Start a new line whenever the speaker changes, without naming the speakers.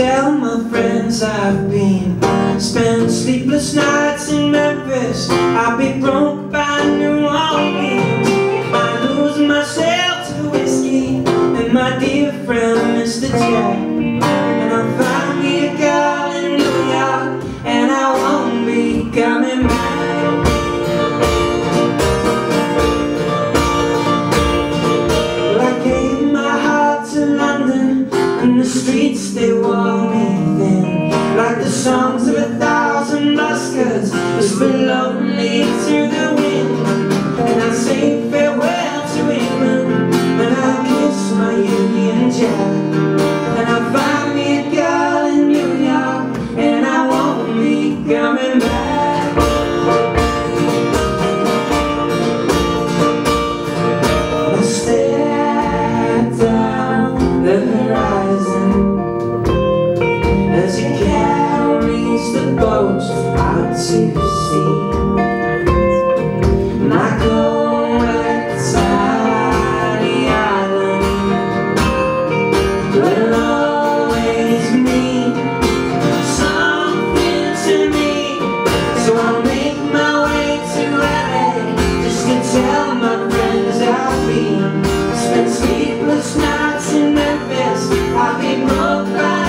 tell my friends I've been. Spent sleepless nights in Memphis. I'll be broke by New Orleans. I lose myself to whiskey. And my dear friend Mr. Jones the streets they wore me thin Like the songs of a thousand buskers Whisper lonely to the wind And I say farewell to England. And I kiss my Union Jack. And I find me a girl in New York And I won't be coming back Been